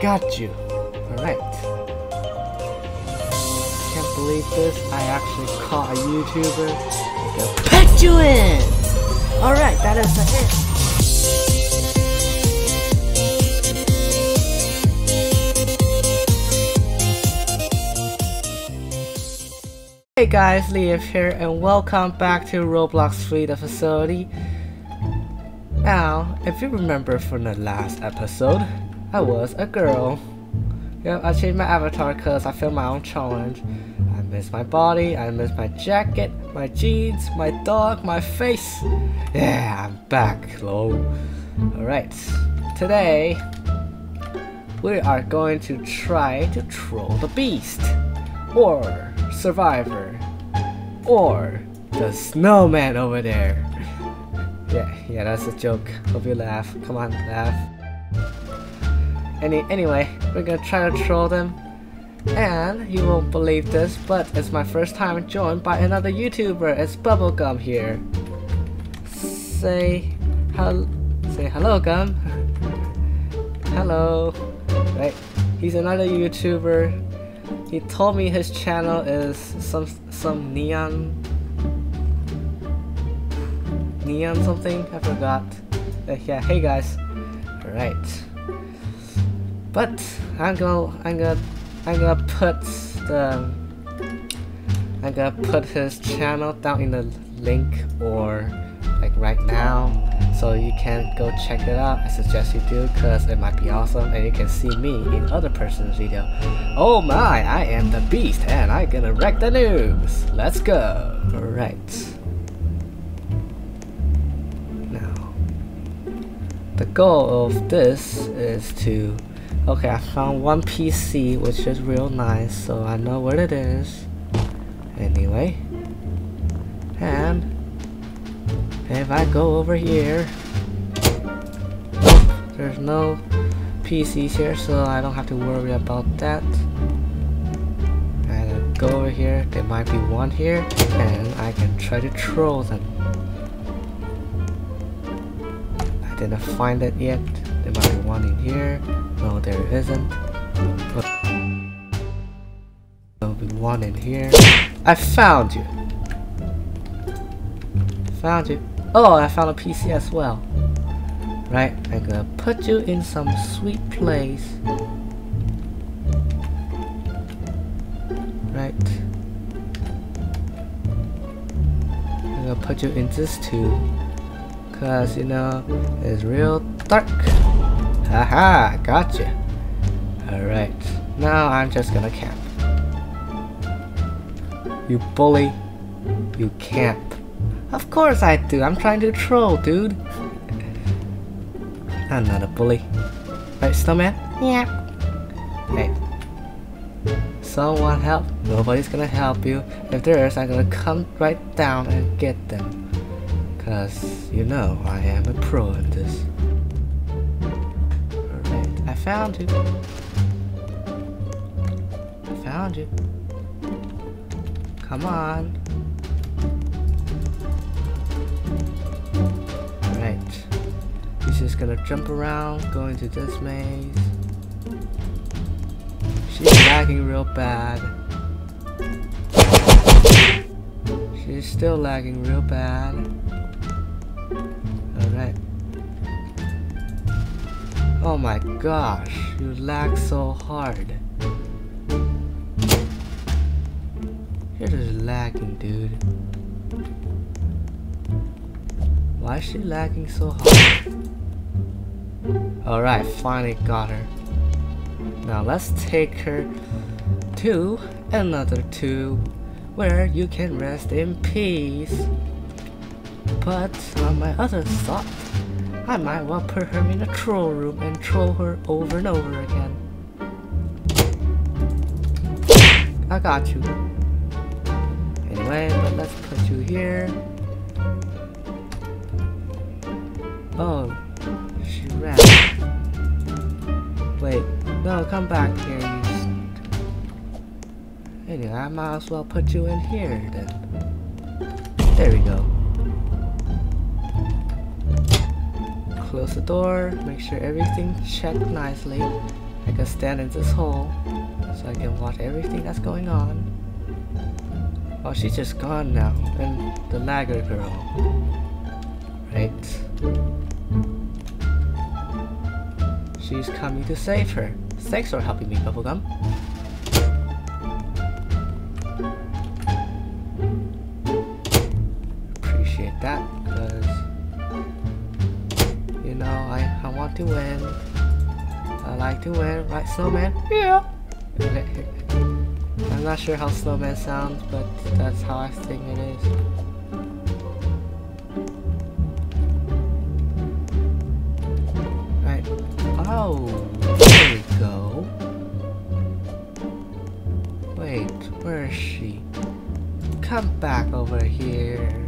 got you. Alright. Can't believe this. I actually caught a YouTuber. In! Alright, that is the hit. Hey guys, Lief here and welcome back to Roblox Flee the Facility. Now, if you remember from the last episode, I was a girl. Yep, I changed my avatar because I feel my own challenge. I miss my body, I miss my jacket, my jeans, my dog, my face. Yeah, I'm back, lol. Alright, today we are going to try to troll the beast. Or Survivor. Or the snowman over there. Yeah, yeah, that's a joke. Hope you laugh. Come on, laugh. Any, anyway, we're gonna try to troll them. And you won't believe this, but it's my first time joined by another YouTuber. It's Bubblegum here. Say, hel say hello, Gum. hello. Right, he's another YouTuber. He told me his channel is some some neon neon something. I forgot. Uh, yeah, hey guys. Alright. But I'm gonna I'm gonna I'm gonna put the I'm gonna put his channel down in the link or like right now. So you can go check it out. I suggest you do because it might be awesome and you can see me in other person's video. Oh my I am the beast and I'm gonna wreck the news let's go. Alright. Now the goal of this is to okay I found one PC which is real nice so I know what it is anyway and if I go over here, there's no PCs here, so I don't have to worry about that. And I go over here, there might be one here, and I can try to troll them. I didn't find it yet. There might one in here. No, there isn't. There'll be one in here. I found you. Found you. Oh, I found a PC as well. Right, I'm gonna put you in some sweet place. Right. I'm gonna put you in this too. Cause you know, it's real dark. Haha, gotcha. Alright, now I'm just gonna camp. You bully. You camp. Of course I do. I'm trying to troll, dude. I'm not a bully. Right, snowman? Yeah. Hey. Someone help. Nobody's gonna help you. If there is, I'm gonna come right down and get them. Cause, you know, I am a pro in this. Alright, I found you. I found you. Come on. She's just gonna jump around, go into this maze. She's lagging real bad. She's still lagging real bad. Oh my gosh, you lag so hard. You're just lagging, dude. Why is she lagging so hard? Alright, finally got her. Now let's take her to another tube where you can rest in peace. But on my other thought, I might well put her in a troll room and troll her over and over again. I got you. Anyway, but let's put you here. Oh, she ran. Wait, no, come back here, you Anyway, I might as well put you in here then. There we go. Close the door, make sure everything checked nicely. I can stand in this hole so I can watch everything that's going on. Oh, she's just gone now. And the lagger girl. Right. She's coming to save her. Thanks for helping me, Bubblegum. To win, right, Snowman? Yeah! I'm not sure how Snowman sounds, but that's how I think it is. Right. Oh, there we go. Wait, where is she? Come back over here.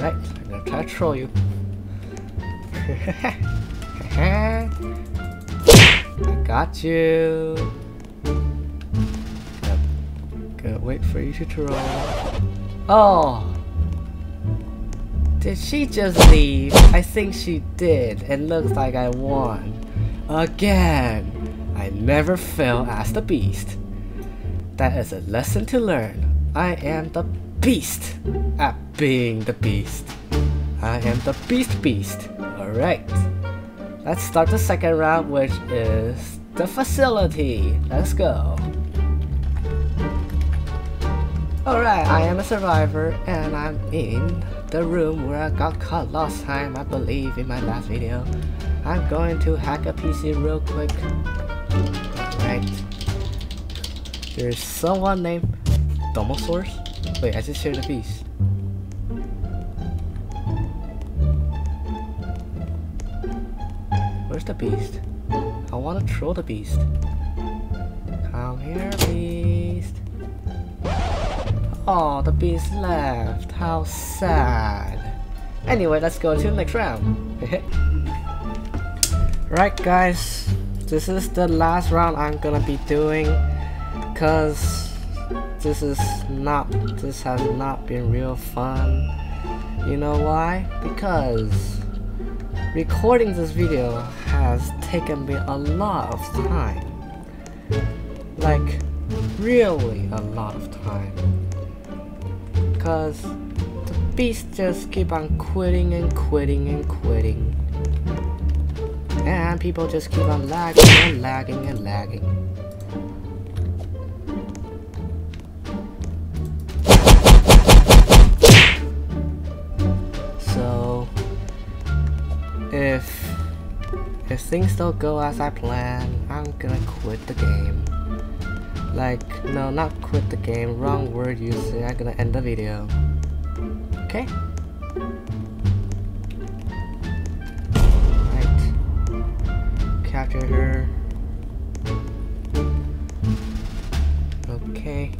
Right, I'm gonna try to troll you. I got you. Gotta, wait for you to troll. Oh. Did she just leave? I think she did. It looks like I won. Again. I never fail as the beast. That is a lesson to learn. I am the beast at being the beast. I am the beast beast. Alright. Let's start the second round, which is the facility. Let's go. Alright, I am a survivor and I'm in the room where I got caught last time, I believe, in my last video. I'm going to hack a PC real quick. Alright. There's someone named Domosaurus. Wait, I just hear the beast. The beast? I want to throw the beast. Come here, beast. Oh, the beast left. How sad. Anyway, let's go to the next round. right, guys. This is the last round I'm gonna be doing. Cause this is not, this has not been real fun. You know why? Because recording this video has taken me a lot of time. Like, really a lot of time. Cause the beast just keep on quitting and quitting and quitting. And people just keep on lagging and lagging and lagging. If if things don't go as I plan, I'm gonna quit the game. Like, no, not quit the game, wrong word used, I'm gonna end the video. Okay? Right. Capture her. Okay.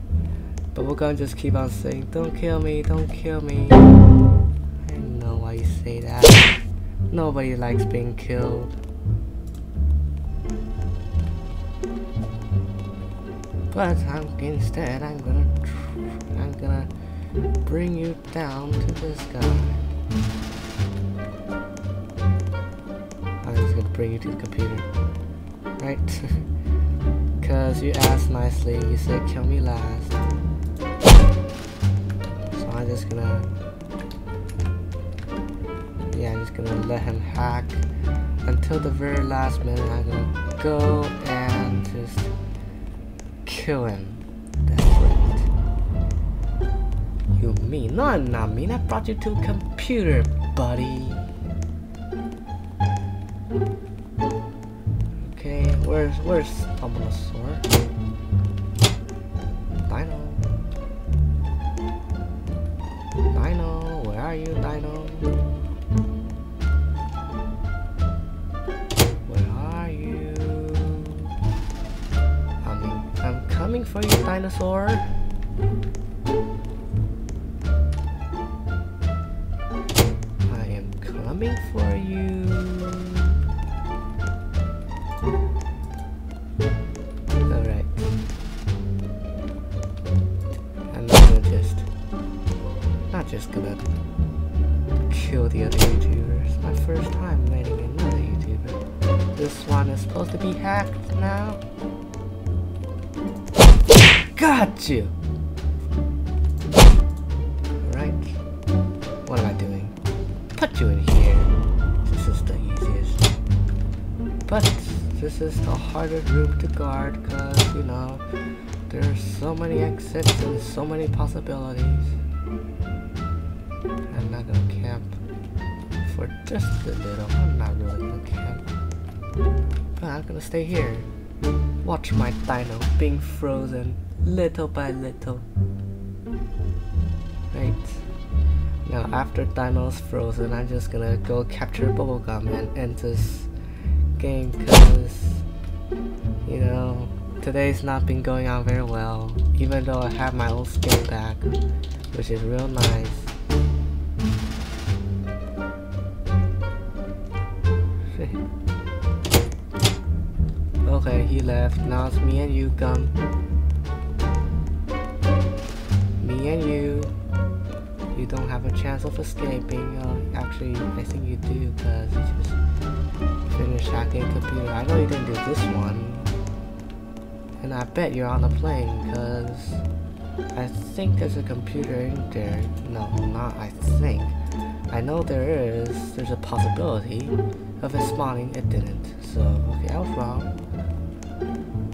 But we're gonna just keep on saying, don't kill me, don't kill me. I know why you say that. Nobody likes being killed. But I'm instead I'm gonna I'm gonna bring you down to the sky. I'm just gonna bring you to the computer. Right? Cause you asked nicely, you said kill me last. So I'm just gonna just gonna let him hack until the very last minute I'm gonna go and just kill him. That's right. You mean? No, I'm not mean. I brought you to a computer, buddy. Okay, where's where's Tumblesaur? Dino. Dino, where are you, Dino? coming for you, dinosaur. I am coming for you. Alright. I'm not gonna just... Not just gonna kill the other YouTubers. My first time raiding another YouTuber. This one is supposed to be hacked now. Got you! Right. What am I doing? Put you in here. This is the easiest. But this is the harder room to guard because, you know, there's so many exits and so many possibilities. I'm not gonna camp for just a little. I'm not really gonna camp. But I'm gonna stay here. Watch my dino being frozen little by little. Right. Now after Dino's frozen, I'm just gonna go capture Bubblegum and end this game because, you know, today's not been going on very well. Even though I have my old skin back, which is real nice. okay, he left. Now it's me and you, Gum. Don't have a chance of escaping. Uh, actually, I think you do because you just finished hacking a computer. I know you didn't do this one. And I bet you're on a plane because I think there's a computer in there. No, not I think. I know there is. There's a possibility of it spawning. It didn't. So, okay, I was wrong.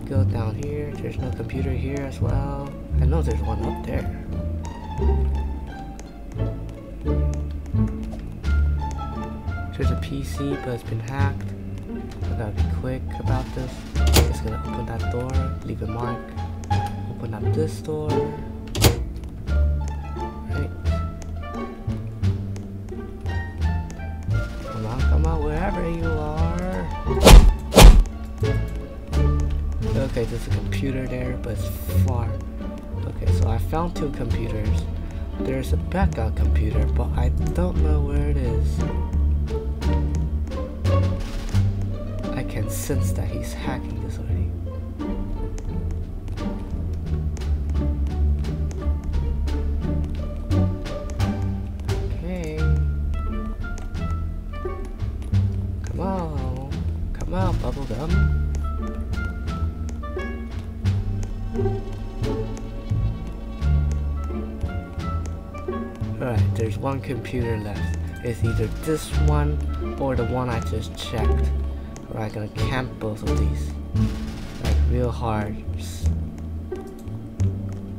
Go down here. There's no computer here as well. I know there's one up there. There's a PC, but it's been hacked. I gotta be quick about this. Just gonna open that door, leave a mark, open up this door. Right. Come on, come on, wherever you are. Okay, there's a computer there, but it's far. Okay, so I found two computers. There's a backup computer, but I don't know where it is. I can sense that he's hacking this already. Alright, there's one computer left. It's either this one or the one I just checked. I'm gonna camp both of these. Like real hard.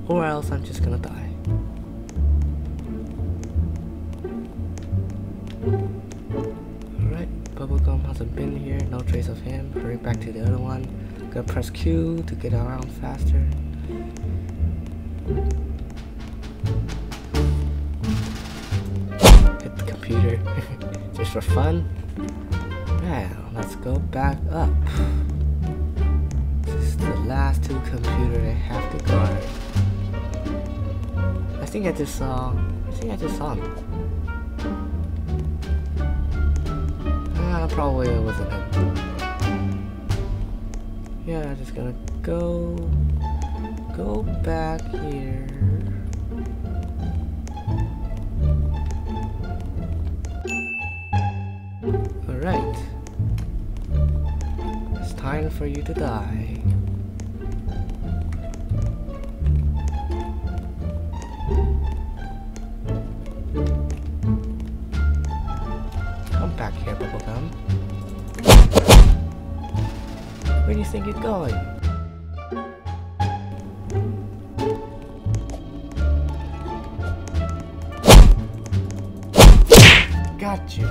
Or else I'm just gonna die. Alright, Bubblegum hasn't been here, no trace of him. Hurry back to the other one. Gonna press Q to get around faster. just for fun. Now, let's go back up. This is the last two computers I have to guard. I think I just saw... I think I just saw them. Ah, probably it wasn't him. Yeah, just gonna go... Go back here. For you to die. Come back here, Bubblegum. Where do you think you're going? Got you.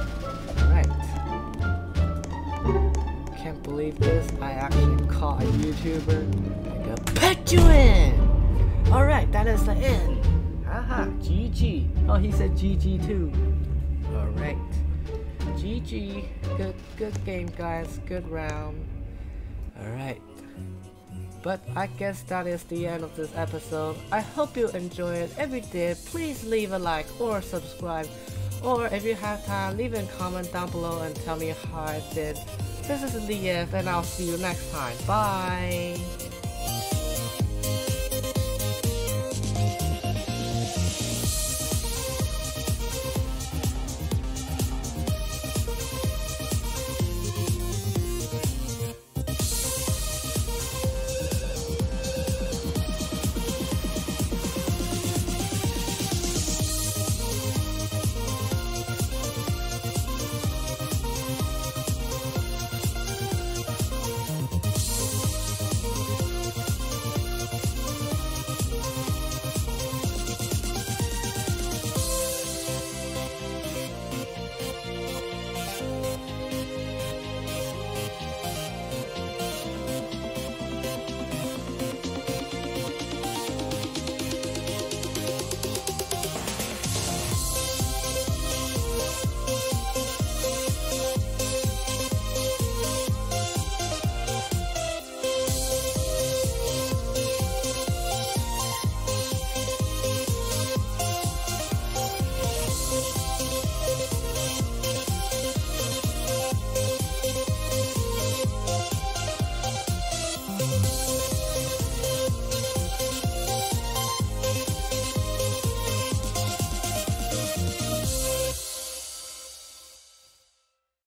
can't believe this. I actually caught a YouTuber. I got put you in! Alright, that is the end. Uh-huh. Haha, GG. Oh, he said GG too. Alright. GG. Good, good game, guys. Good round. Alright. But I guess that is the end of this episode. I hope you enjoyed. it. If you did, please leave a like or subscribe. Or if you have time, leave a comment down below and tell me how I did. This is Lief, and I'll see you next time. Bye!